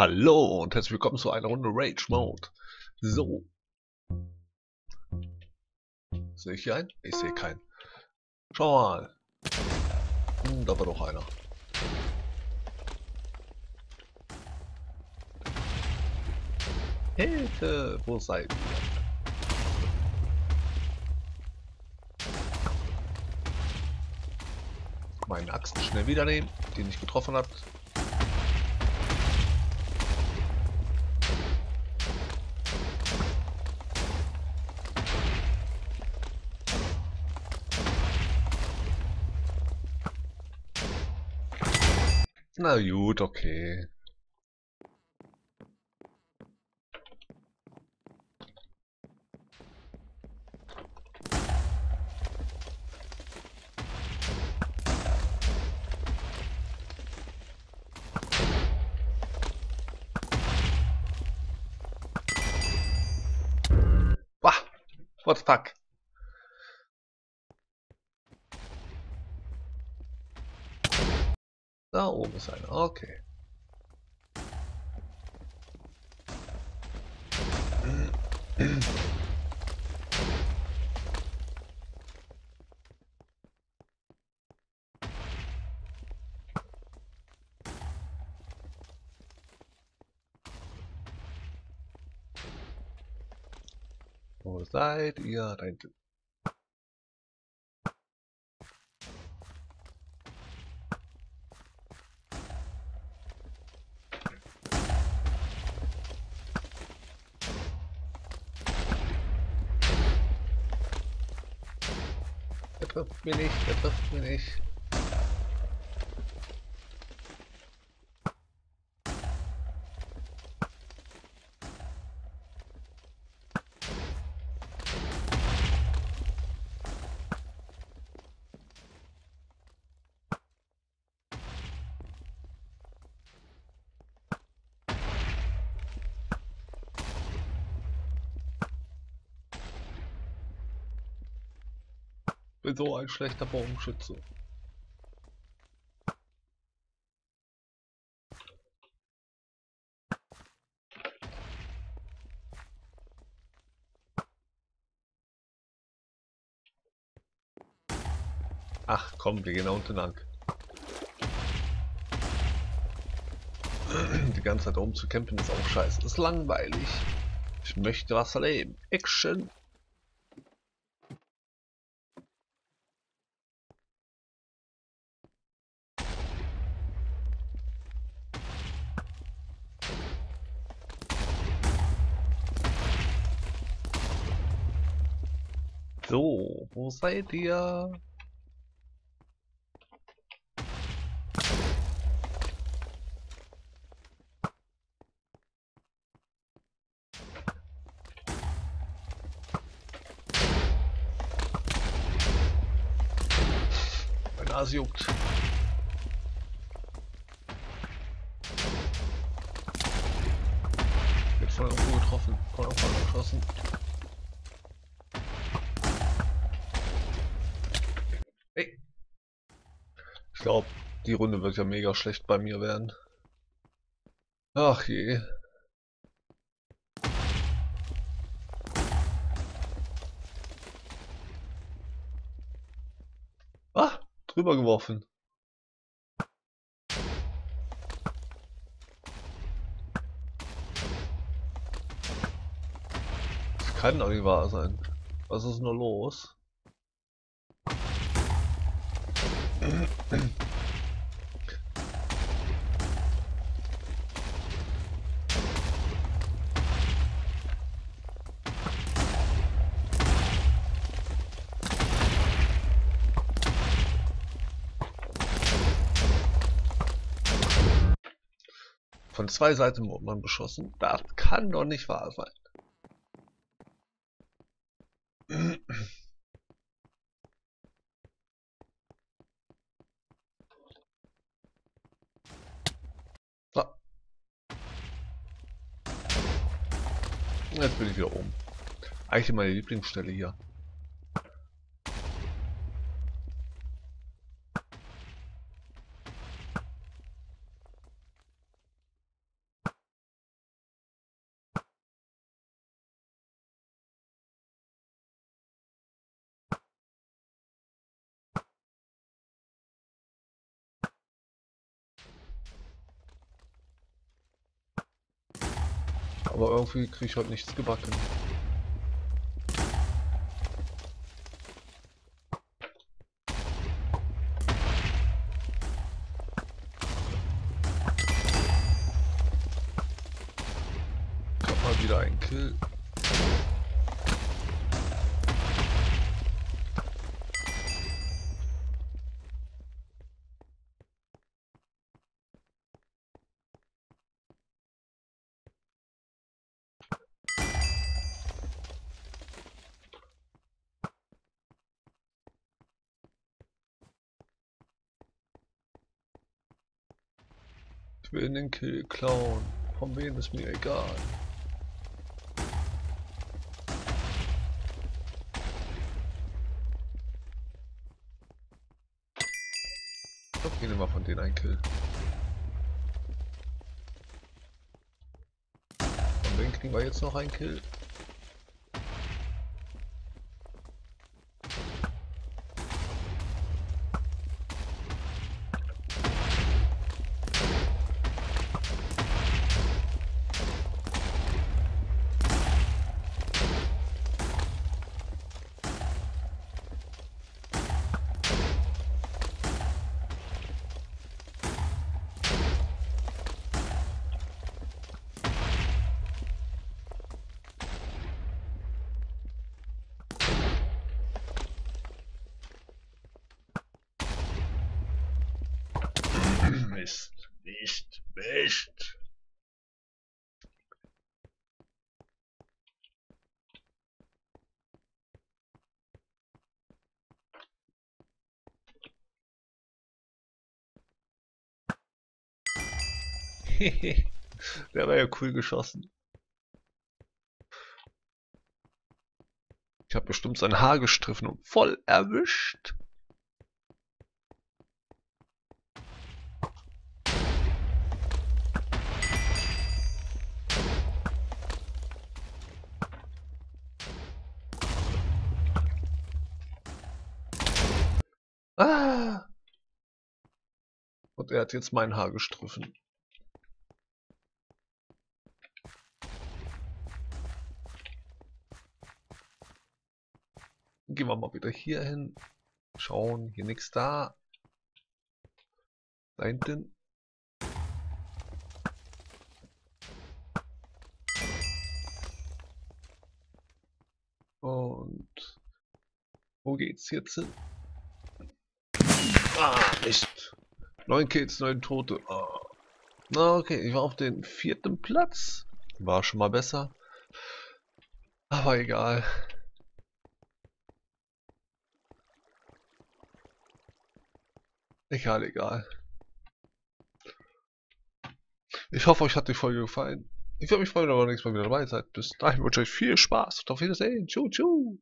Hallo und herzlich willkommen zu einer Runde Rage Mode. So. Sehe ich hier einen? Ich sehe keinen. Schau mal. Hm, da war doch einer. Hilfe! Wo seid ihr? Meine Axt schnell wieder nehmen, die nicht getroffen hat. Na gut, okay. What the fuck? Da oben ist einer, okay. Wo seid ihr? Da hinten. Der trifft mich nicht, der trifft bin so ein schlechter Bogenschütze. Ach komm, wir gehen da unten lang. Die ganze Zeit oben zu campen ist auch scheiße. ist langweilig. Ich möchte was erleben. Action. So, wo seid ihr? Mein Nase juckt. Wird von irgendwo getroffen, von irgendwo geschossen. Hey. Ich glaube, die Runde wird ja mega schlecht bei mir werden. Ach je. Ah, drüber geworfen. Das kann doch nicht wahr sein. Was ist nur los? Von zwei Seiten wurde man beschossen. Das kann doch nicht wahr sein. So. Jetzt bin ich wieder oben. Eigentlich meine Lieblingsstelle hier. Aber irgendwie kriege ich heute nichts gebacken. Ich mal wieder einen Kill. Ich will den Kill klauen. Von wem ist mir egal. Okay, nehmen wir von denen einen Kill. Von wem kriegen wir jetzt noch einen Kill? Mist, nicht, Mist. Der war ja cool geschossen. Ich habe bestimmt sein Haar gestriffen und voll erwischt. Ah! Und er hat jetzt mein Haar gestriffen. Gehen wir mal wieder hier hin. Schauen, hier nichts da. Da hinten. Und wo geht's jetzt hin? Ah, Mist. Neun Kills, neun Tote. Ah. Na, okay, ich war auf den vierten Platz. War schon mal besser. Aber egal. Egal, egal. Ich hoffe, euch hat die Folge gefallen. Ich würde mich freuen, wenn ihr nächstes Mal wieder dabei seid. Bis dahin wünsche ich euch viel Spaß und auf Wiedersehen. Tschüss, tschüss.